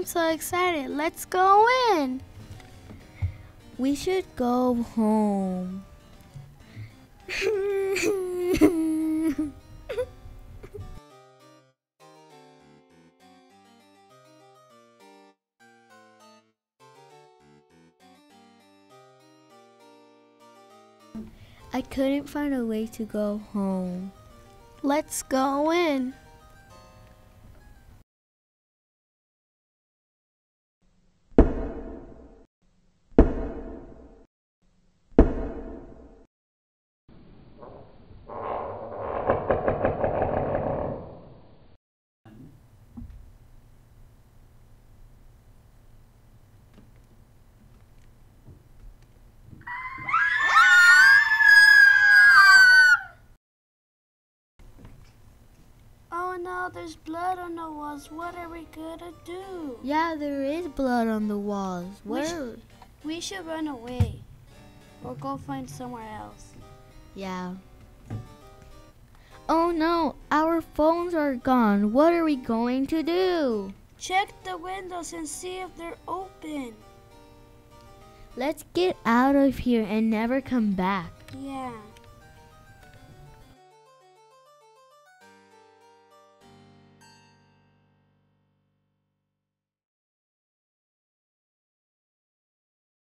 I'm so excited. Let's go in. We should go home. I couldn't find a way to go home. Let's go in. No, there's blood on the walls. What are we gonna do? Yeah, there is blood on the walls. We sh- Where? We should run away. Or go find somewhere else. Yeah. Oh no, our phones are gone. What are we going to do? Check the windows and see if they're open. Let's get out of here and never come back. Yeah.